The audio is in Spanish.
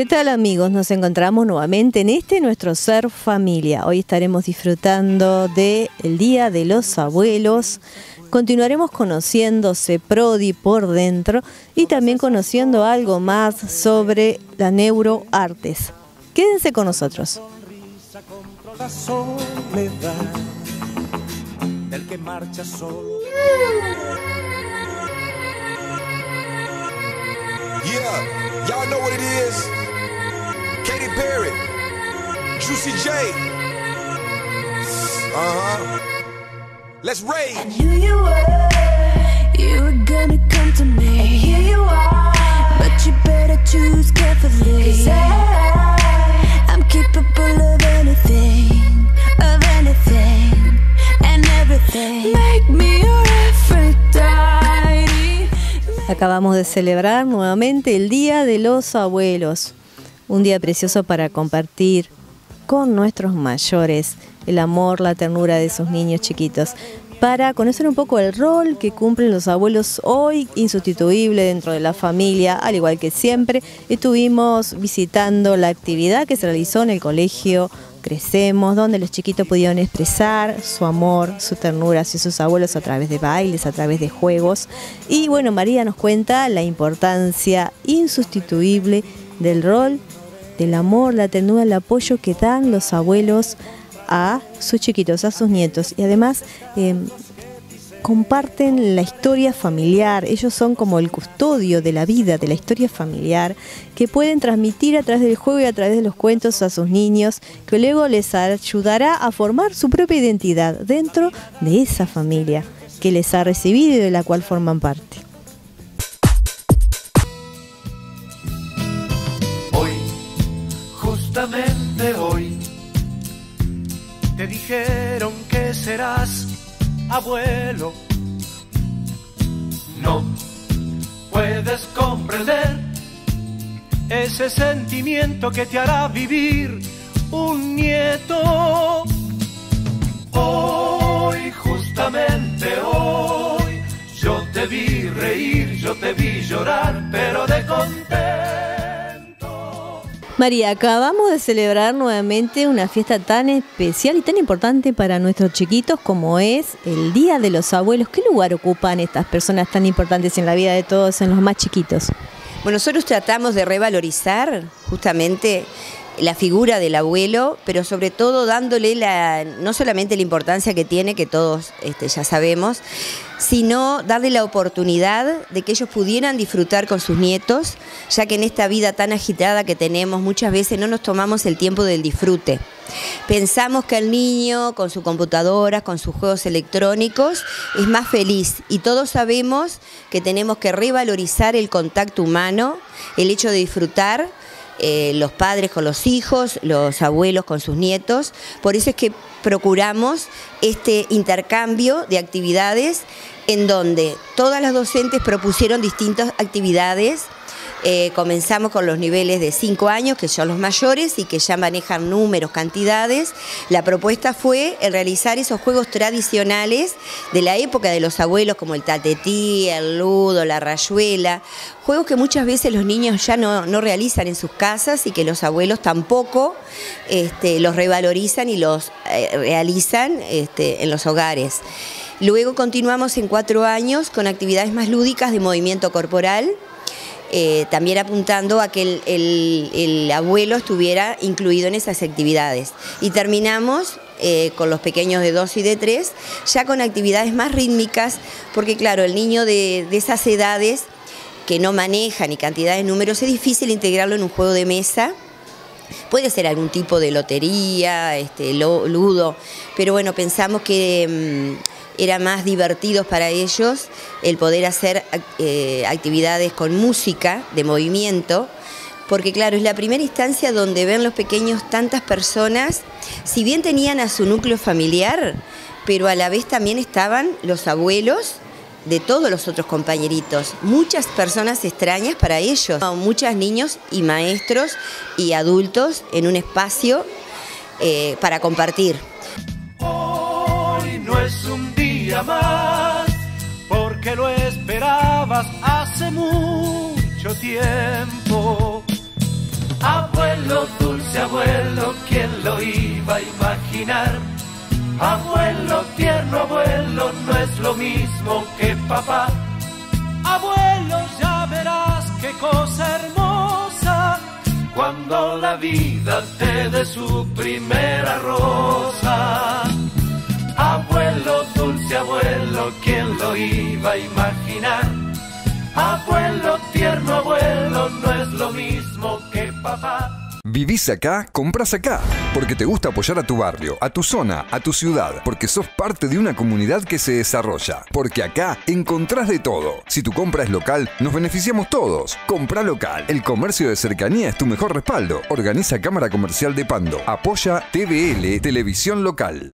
¿Qué tal amigos? Nos encontramos nuevamente en este nuestro ser familia. Hoy estaremos disfrutando de el Día de los Abuelos. Continuaremos conociéndose Prodi por dentro y también conociendo algo más sobre las neuroartes. Quédense con nosotros. Yeah, y'all know what it is. Perry, Juicy J. Uh huh. Let's rage. I knew you were, you were gonna come to me. And here you are, but you better choose carefully. Cause I, I'm capable of anything, of anything, and everything. Make me your Acabamos de celebrar nuevamente el Día de los Abuelos, un día precioso para compartir con nuestros mayores el amor, la ternura de sus niños chiquitos, para conocer un poco el rol que cumplen los abuelos hoy, insustituible dentro de la familia, al igual que siempre. Estuvimos visitando la actividad que se realizó en el colegio crecemos, donde los chiquitos pudieron expresar su amor, su ternura hacia sus abuelos a través de bailes, a través de juegos. Y bueno, María nos cuenta la importancia insustituible del rol, del amor, la ternura, el apoyo que dan los abuelos a sus chiquitos, a sus nietos. Y además em, comparten la historia familiar, ellos son como el custodio de la vida, de la historia familiar, que pueden transmitir a través del juego y a través de los cuentos a sus niños, que luego les ayudará a formar su propia identidad dentro de esa familia que les ha recibido y de la cual forman parte. Serás abuelo. No puedes comprender ese sentimiento que te hará vivir un nieto. Hoy, justamente hoy, yo te vi reír, yo te vi llorar, pero de contento. María, acabamos de celebrar nuevamente una fiesta tan especial y tan importante para nuestros chiquitos como es el Día de los Abuelos. ¿Qué lugar ocupan estas personas tan importantes en la vida de todos, en los más chiquitos? Bueno, nosotros tratamos de revalorizar justamente la figura del abuelo, pero sobre todo dándole la, no solamente la importancia que tiene, que todos este, ya sabemos, sino darle la oportunidad de que ellos pudieran disfrutar con sus nietos, ya que en esta vida tan agitada que tenemos muchas veces no nos tomamos el tiempo del disfrute. Pensamos que el niño con su computadora, con sus juegos electrónicos, es más feliz y todos sabemos que tenemos que revalorizar el contacto humano, el hecho de disfrutar eh, los padres con los hijos, los abuelos con sus nietos. Por eso es que procuramos este intercambio de actividades en donde todas las docentes propusieron distintas actividades eh, comenzamos con los niveles de 5 años, que son los mayores y que ya manejan números, cantidades. La propuesta fue el realizar esos juegos tradicionales de la época de los abuelos, como el tatetí, el ludo, la rayuela, juegos que muchas veces los niños ya no, realizan en sus casas y que los abuelos tampoco este, los revalorizan y los eh, realizan este, en los hogares. Luego continuamos en cuatro años con actividades más lúdicas de movimiento corporal, eh, también apuntando a que el, abuelo estuviera incluido en esas actividades. Y terminamos eh, con los pequeños de 2 y de 3, ya con actividades más rítmicas, porque claro, el niño de, esas edades que no maneja ni cantidad de números, es difícil integrarlo en un juego de mesa. Puede ser algún tipo de lotería, este, ludo, pero bueno, pensamos que mm, era más divertido para ellos el poder hacer eh, actividades con música, de movimiento, porque claro, es la primera instancia donde ven los pequeños tantas personas, si bien tenían a su núcleo familiar, pero a la vez también estaban los abuelos de todos los otros compañeritos, muchas personas extrañas para ellos, muchos niños y maestros y adultos en un espacio eh, para compartir. Hoy no es un más, porque lo esperabas hace mucho tiempo. Abuelo, dulce abuelo, ¿quién lo iba a imaginar? Abuelo, tierno abuelo, no es lo mismo que papá. Abuelo, ya verás qué cosa hermosa cuando la vida te dé su primera rosa. Abuelo, ¿quién lo iba a imaginar? Abuelo, tierno abuelo, no es lo mismo que papá. Vivís acá, compras acá, porque te gusta apoyar a tu barrio, a tu zona, a tu ciudad, porque sos parte de una comunidad que se desarrolla, porque acá encontrás de todo. Si tu compra es local, nos beneficiamos todos. Compra local. El comercio de cercanía es tu mejor respaldo. Organiza Cámara Comercial de Pando. Apoya TVL Televisión Local.